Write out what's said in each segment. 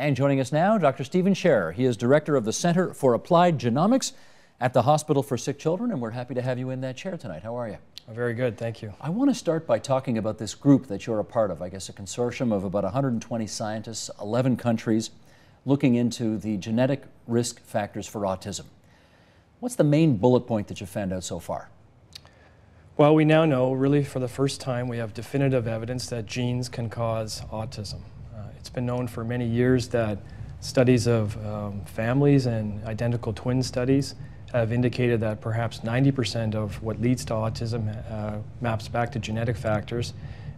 And joining us now, Dr. Stephen Scherer. He is director of the Center for Applied Genomics at the Hospital for Sick Children, and we're happy to have you in that chair tonight. How are you? Very good, thank you. I want to start by talking about this group that you're a part of. I guess a consortium of about 120 scientists, 11 countries, looking into the genetic risk factors for autism. What's the main bullet point that you found out so far? Well, we now know, really for the first time, we have definitive evidence that genes can cause autism. It's been known for many years that studies of um, families and identical twin studies have indicated that perhaps 90% of what leads to autism uh, maps back to genetic factors.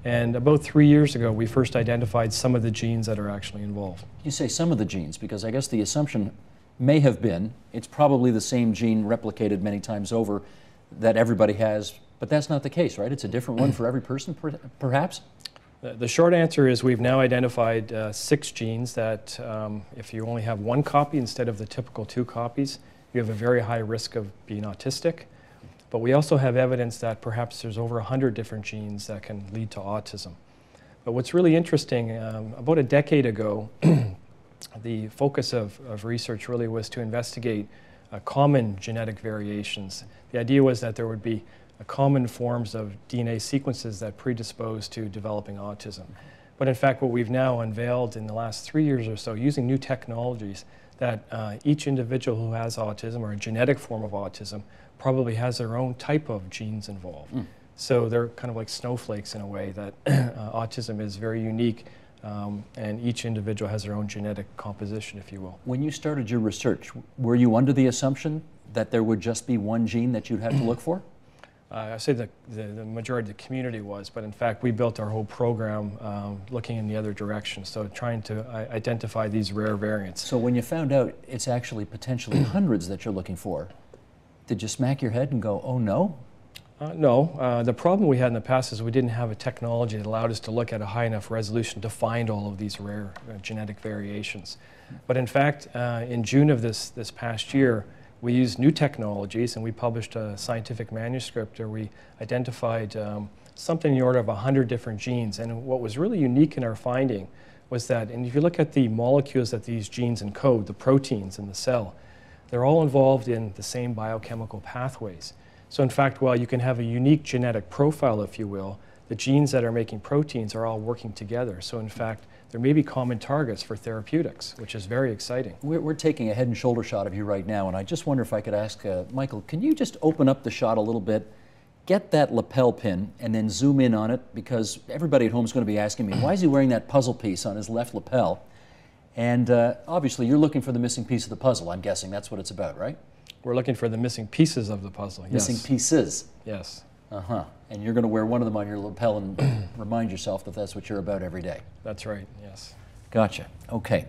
And about three years ago, we first identified some of the genes that are actually involved. You say some of the genes because I guess the assumption may have been it's probably the same gene replicated many times over that everybody has, but that's not the case, right? It's a different one for every person, perhaps? The short answer is we've now identified uh, six genes that um, if you only have one copy instead of the typical two copies, you have a very high risk of being autistic. But we also have evidence that perhaps there's over 100 different genes that can lead to autism. But what's really interesting, um, about a decade ago, the focus of, of research really was to investigate uh, common genetic variations. The idea was that there would be common forms of DNA sequences that predispose to developing autism. But in fact, what we've now unveiled in the last three years or so, using new technologies, that uh, each individual who has autism or a genetic form of autism probably has their own type of genes involved. Mm. So they're kind of like snowflakes in a way that uh, autism is very unique um, and each individual has their own genetic composition, if you will. When you started your research, were you under the assumption that there would just be one gene that you'd have to look for? Uh, I say the, the, the, majority of the community was, but in fact, we built our whole program um, looking in the other direction, so trying to identify these rare variants. So when you found out it's actually potentially hundreds that you're looking for, did you smack your head and go, oh no? Uh, no. Uh, the problem we had in the past is we didn't have a technology that allowed us to look at a high enough resolution to find all of these rare uh, genetic variations. But in fact, uh, in June of this, this past year, we used new technologies and we published a scientific manuscript where we identified um, something in the order of 100 different genes. And what was really unique in our finding was that, and if you look at the molecules that these genes encode, the proteins in the cell, they're all involved in the same biochemical pathways. So in fact, while you can have a unique genetic profile, if you will, the genes that are making proteins are all working together. So in fact, there may be common targets for therapeutics, which is very exciting. We're, we're, taking a head and shoulder shot of you right now, and I just wonder if I could ask uh, Michael, can you just open up the shot a little bit, get that lapel pin, and then zoom in on it? Because everybody at home is going to be asking me, why is he wearing that puzzle piece on his left lapel? And uh, obviously, you're looking for the missing piece of the puzzle. I'm guessing that's what it's about, right? We're looking for the missing pieces of the puzzle. Missing yes. pieces. Yes. Uh huh. And you're going to wear one of them on your lapel and remind yourself that that's what you're about every day. That's right, yes. Gotcha. Okay.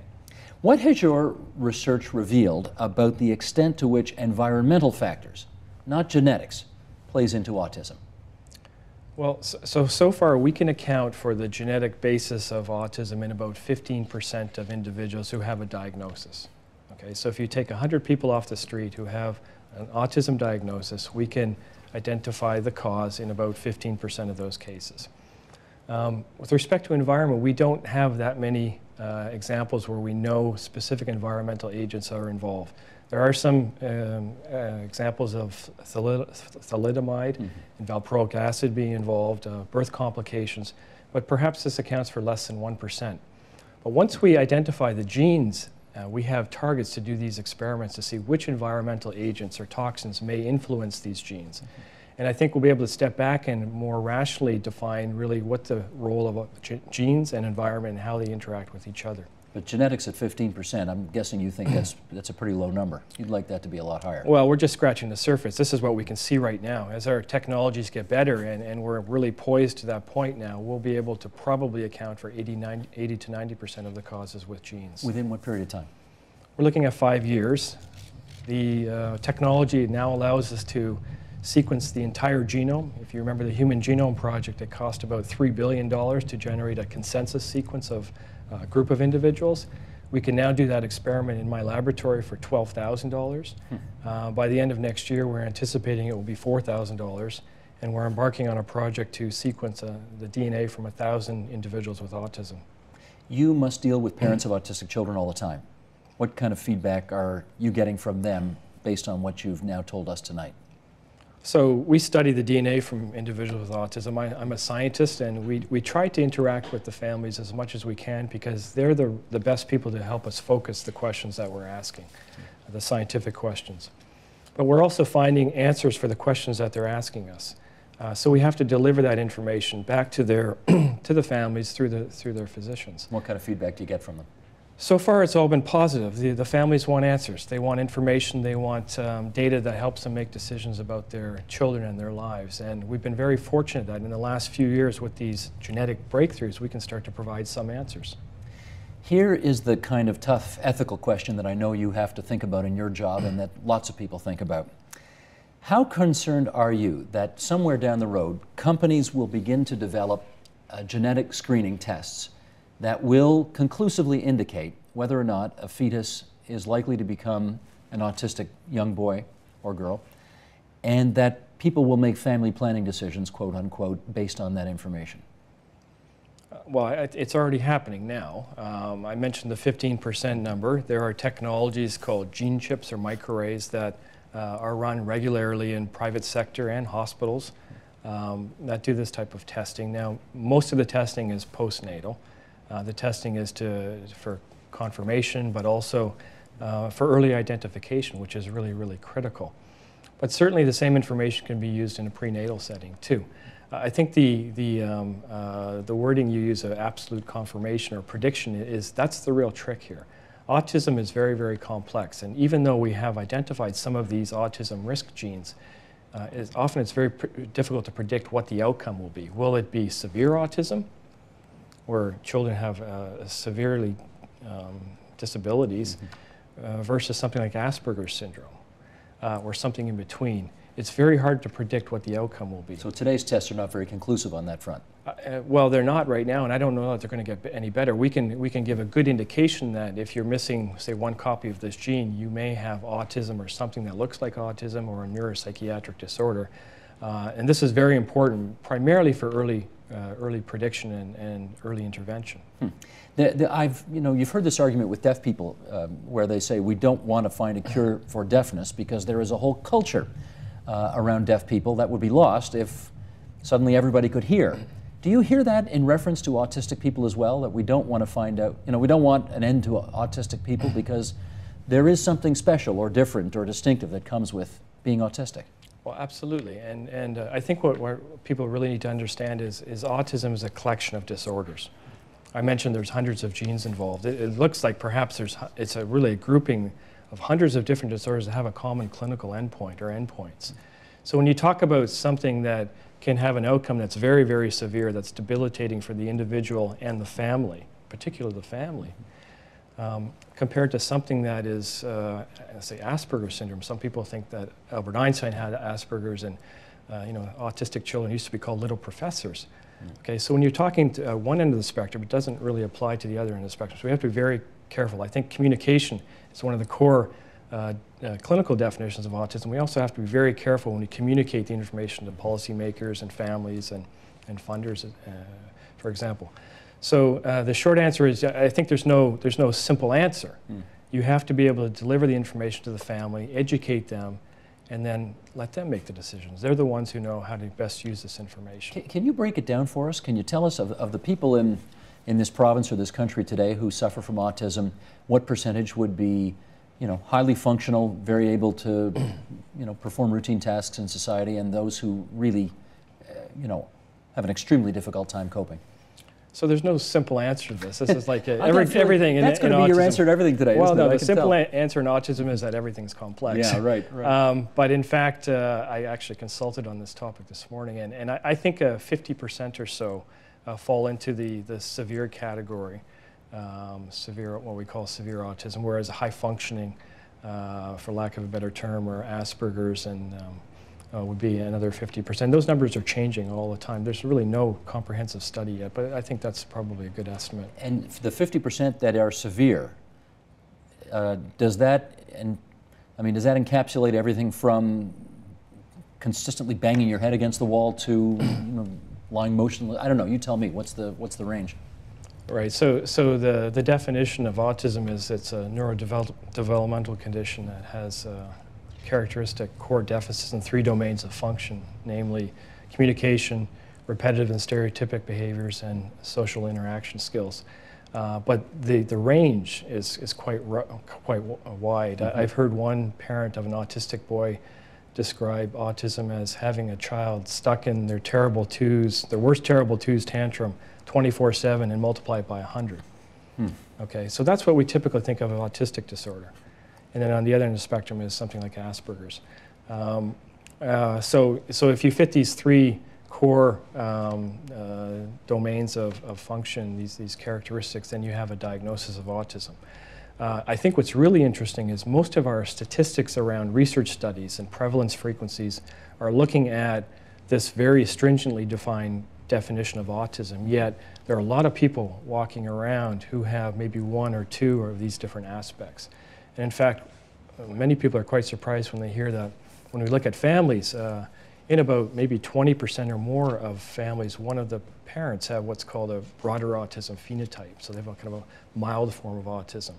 What has your research revealed about the extent to which environmental factors, not genetics, plays into autism? Well, so, so far we can account for the genetic basis of autism in about 15% of individuals who have a diagnosis. Okay, so if you take 100 people off the street who have an autism diagnosis, we can identify the cause in about 15% of those cases. Um, with respect to environment, we don't have that many uh, examples where we know specific environmental agents are involved. There are some um, uh, examples of thalidomide mm -hmm. and valproic acid being involved, uh, birth complications, but perhaps this accounts for less than 1%. But once we identify the genes, uh, we have targets to do these experiments to see which environmental agents or toxins may influence these genes. Mm -hmm. And I think we'll be able to step back and more rationally define really what the role of genes and environment and how they interact with each other. But genetics at 15%, I'm guessing you think that's, that's a pretty low number. You'd like that to be a lot higher. Well, we're just scratching the surface. This is what we can see right now. As our technologies get better and, and we're really poised to that point now, we'll be able to probably account for 80, 90, 80 to 90% of the causes with genes. Within what period of time? We're looking at five years. The uh, technology now allows us to sequence the entire genome. If you remember the Human Genome Project, it cost about $3 billion to generate a consensus sequence of a group of individuals. We can now do that experiment in my laboratory for $12,000. Hmm. Uh, by the end of next year, we're anticipating it will be $4,000, and we're embarking on a project to sequence uh, the DNA from 1,000 individuals with autism. You must deal with parents of autistic children all the time. What kind of feedback are you getting from them based on what you've now told us tonight? So we study the DNA from individuals with autism. I, am a scientist, and we, we try to interact with the families as much as we can because they're the, the best people to help us focus the questions that we're asking, the scientific questions. But we're also finding answers for the questions that they're asking us. Uh, so we have to deliver that information back to their to the families through the through their physicians. What kind of feedback do you get from them? So far, it's all been positive. The, the families want answers. They want information. They want um, data that helps them make decisions about their children and their lives. And we've been very fortunate that in the last few years, with these genetic breakthroughs, we can start to provide some answers. Here is the kind of tough ethical question that I know you have to think about in your job and that lots of people think about. How concerned are you that somewhere down the road, companies will begin to develop uh, genetic screening tests that will conclusively indicate whether or not a fetus is likely to become an autistic young boy or girl, and that people will make family planning decisions, quote unquote, based on that information? Well, it's already happening now. Um, I mentioned the 15% number. There are technologies called gene chips or microarrays that uh, are run regularly in private sector and hospitals um, that do this type of testing. Now, most of the testing is postnatal. Uh, the testing is to, for confirmation, but also uh, for early identification, which is really, really critical. But certainly the same information can be used in a prenatal setting too. I think the, the, um, uh, the wording you use of absolute confirmation or prediction is that's the real trick here. Autism is very, very complex, and even though we have identified some of these autism risk genes, uh, often it's very difficult to predict what the outcome will be. Will it be severe autism? Where children have uh, severely um, disabilities mm-hmm. uh, versus something like Asperger's syndrome uh, or something in between. It's very hard to predict what the outcome will be. So today's tests are not very conclusive on that front. Uh, uh, well, they're not right now, and I don't know that they're going to get any better. We can we can give a good indication that if you're missing, say, one copy of this gene, you may have autism or something that looks like autism or a neuropsychiatric disorder. Uh, and this is very important, primarily for early uh, early prediction and, and, early intervention. Hmm. The, the, I've, you know, you've heard this argument with deaf people um, where they say we don't want to find a cure for deafness because there is a whole culture uh, around deaf people that would be lost if suddenly everybody could hear. Do you hear that in reference to autistic people as well? That we don't want to find out, you know, we don't want an end to autistic people because there is something special or different or distinctive that comes with being autistic. Well, absolutely. And, and uh, I think what, what, people really need to understand is, is autism is a collection of disorders. I mentioned there's hundreds of genes involved. It, it, looks like perhaps there's, it's a really a grouping of hundreds of different disorders that have a common clinical endpoint or endpoints. So when you talk about something that can have an outcome that's very, very severe, that's debilitating for the individual and the family, particularly the family, um, compared to something that is, uh, say, Asperger's syndrome. Some people think that Albert Einstein had Asperger's and, uh, you know, autistic children used to be called little professors. Mm. Okay, so when you're talking to uh, one end of the spectrum, it doesn't really apply to the other end of the spectrum. So we have to be very careful. I think communication is one of the core uh, uh, clinical definitions of autism. We also have to be very careful when we communicate the information to policymakers and families and, and funders, uh, for example. So uh, the short answer is I think there's no, there's no simple answer. Mm. You have to be able to deliver the information to the family, educate them, and then let them make the decisions. They're the ones who know how to best use this information. Can, can you break it down for us? Can you tell us of, of the people in, in this province or this country today who suffer from autism, what percentage would be you know, highly functional, very able to you know, perform routine tasks in society, and those who really uh, you know, have an extremely difficult time coping? So there's no simple answer to this. This is like a, every, everything in That's going to be autism. your answer to everything today. Well, no, the simple answer in autism is that everything's complex. Yeah, right. right. Um, but in fact, uh, I actually consulted on this topic this morning, and, and I, I think 50% or so uh, fall into the, the severe category, um, severe, what we call severe autism, whereas high functioning, uh, for lack of a better term, or Asperger's and um, uh, would be another 50%. Those numbers are changing all the time. There's really no comprehensive study yet, but I think that's probably a good estimate. And the 50% that are severe, uh, does that, and I mean, does that encapsulate everything from consistently banging your head against the wall to you know, lying motionless? I don't know. You tell me. What's the what's the range? Right. So, so the, the definition of autism is it's a neurodevelopmental condition that has uh, characteristic core deficits in three domains of function, namely communication, repetitive and stereotypic behaviors, and social interaction skills. Uh, but the, the range is, is quite, quite wide. Mm -hmm. I've heard one parent of an autistic boy describe autism as having a child stuck in their terrible twos, their worst terrible twos tantrum 24 7 and multiply it by 100. Hmm. Okay, so that's what we typically think of as autistic disorder. And then on the other end of the spectrum is something like Asperger's. Um, uh, so, so if you fit these three core um, uh, domains of, of function, these, these characteristics, then you have a diagnosis of autism. Uh, I think what's really interesting is most of our statistics around research studies and prevalence frequencies are looking at this very stringently defined definition of autism, yet there are a lot of people walking around who have maybe one or two of these different aspects. And in fact, many people are quite surprised when they hear that. When we look at families, uh, in about maybe 20% or more of families, one of the parents have what's called a broader autism phenotype. So they have a kind of a mild form of autism.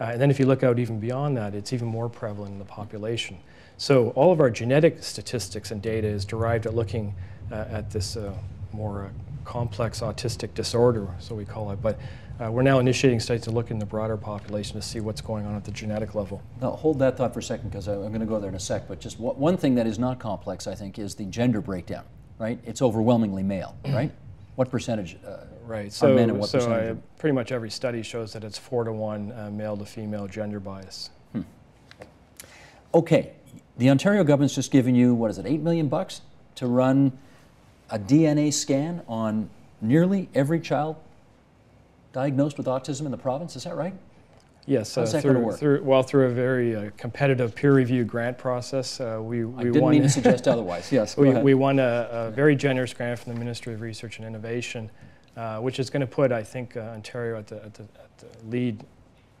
Uh, and then if you look out even beyond that, it's even more prevalent in the population. So all of our genetic statistics and data is derived at looking uh, at this uh, more uh, complex autistic disorder, so we call it. But uh, we're now initiating studies to look in the broader population to see what's going on at the genetic level. Now, hold that thought for a second because I'm going to go there in a sec. But just one thing that is not complex, I think, is the gender breakdown, right? It's overwhelmingly male, right? What percentage uh, right. so, men and what so percentage? So pretty much every study shows that it's four to one uh, male to female gender bias. Hmm. Okay. The Ontario government's just given you, what is it, eight million bucks to run a DNA scan on nearly every child diagnosed with autism in the province. Is that right? Yes, How's uh, that through, work? through well through a very uh, competitive peer review grant process. Uh, we, we I didn't won, mean to suggest otherwise. Yes, we, we won a, a, very generous grant from the Ministry of Research and Innovation, uh, which is going to put, I think, uh, Ontario at the, at, the, at the, lead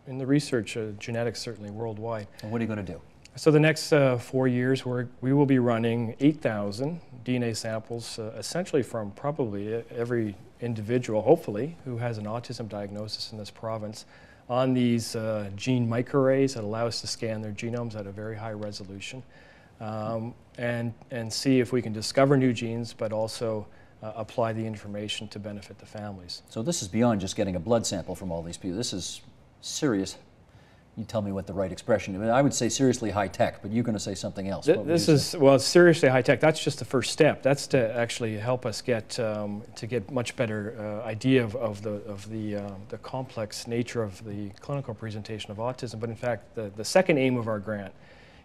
in the research, uh, genetics certainly worldwide. And what are you going to do? So the next four years, we're, we will be running 8,000 DNA samples, uh, essentially from probably every individual, hopefully, who has an autism diagnosis in this province, on these uh, gene microarrays that allow us to scan their genomes at a very high resolution, um, and, and see if we can discover new genes, but also uh, apply the information to benefit the families. So this is beyond just getting a blood sample from all these people. This is serious you tell me what the right expression is. I would say seriously high tech, but you're going to say something else. Th this is well, seriously high tech. That's just the first step. That's to actually help us get um, to get much better uh, idea of, of the of the uh, the complex nature of the clinical presentation of autism. But in fact, the the second aim of our grant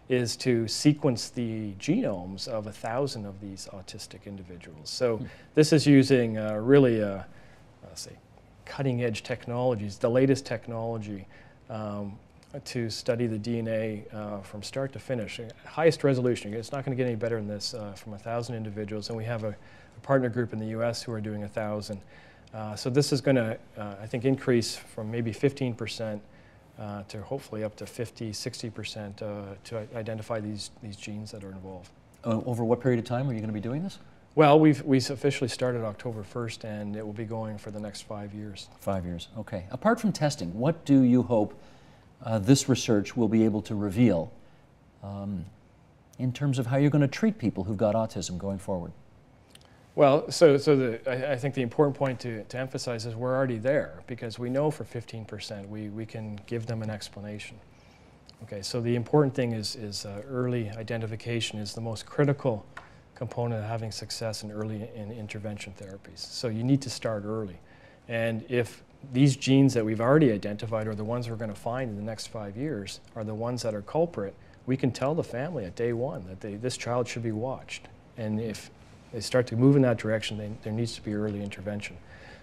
is to sequence the genomes of a thousand of these autistic individuals. So hmm. this is using uh, really, uh, let's say, cutting edge technologies, the latest technology. Um, to study the DNA uh, from start to finish. Highest resolution, it's not going to get any better than this uh, from 1,000 individuals, and we have a, a, partner group in the US who are doing 1,000. Uh, so this is going to, uh, I think, increase from maybe 15% uh, to hopefully up to 50, 60% uh, to identify these, these genes that are involved. over what period of time are you going to be doing this? Well, we've, we've officially started October 1st, and it will be going for the next five years. Five years, okay. Apart from testing, what do you hope uh, this research will be able to reveal um, in terms of how you're going to treat people who've got autism going forward? Well, so, so the, I, I, think the important point to, to emphasize is we're already there because we know for 15% we, we can give them an explanation. Okay, so the important thing is, is uh, early identification is the most critical component of having success in early in intervention therapies. So you need to start early. And if these genes that we've already identified are the ones we're going to find in the next five years are the ones that are culprit, we can tell the family at day one that they, this child should be watched. And if they start to move in that direction, they, there needs to be early intervention.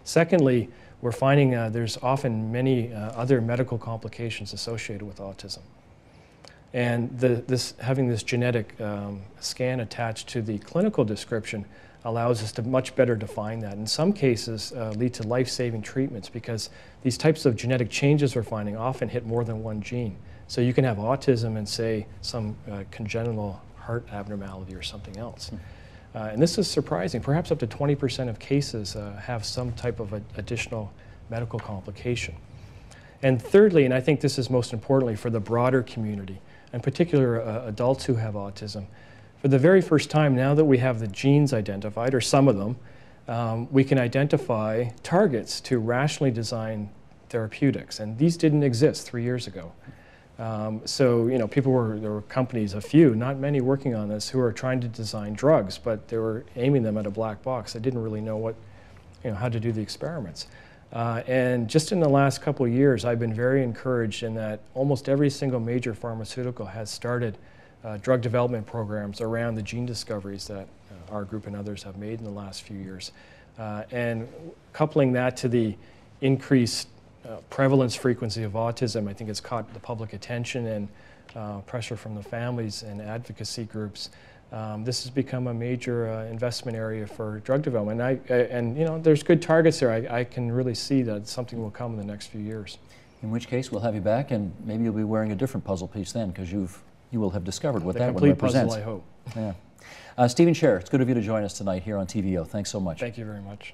Secondly, we're finding uh, there's often many uh, other medical complications associated with autism. And the, this, having this genetic um, scan attached to the clinical description allows us to much better define that. In some cases, uh, lead to life-saving treatments because these types of genetic changes we're finding often hit more than one gene. So you can have autism and say some uh, congenital heart abnormality or something else. Hmm. Uh, and this is surprising. Perhaps up to 20% of cases uh, have some type of additional medical complication. And thirdly, and I think this is most importantly for the broader community, in particular uh, adults who have autism, for the very first time, now that we have the genes identified, or some of them, um, we can identify targets to rationally design therapeutics. And these didn't exist three years ago. Um, so, you know, people were, there were companies, a few, not many working on this, who are trying to design drugs, but they were aiming them at a black box. They didn't really know what, you know, how to do the experiments. Uh, and just in the last couple of years, I've been very encouraged in that almost every single major pharmaceutical has started uh, drug development programs around the gene discoveries that uh, our group and others have made in the last few years. Uh, and coupling that to the increased uh, prevalence frequency of autism, I think it's caught the public attention and uh, pressure from the families and advocacy groups. Um, this has become a major uh, investment area for drug development. And, I, and you know, there's good targets there. I, I can really see that something will come in the next few years. In which case, we'll have you back, and maybe you'll be wearing a different puzzle piece then, because you've you will have discovered what the that one represents. puzzle, I hope. Yeah. Uh, Stephen Scherer, it's good of you to join us tonight here on TVO. Thanks so much. Thank you very much.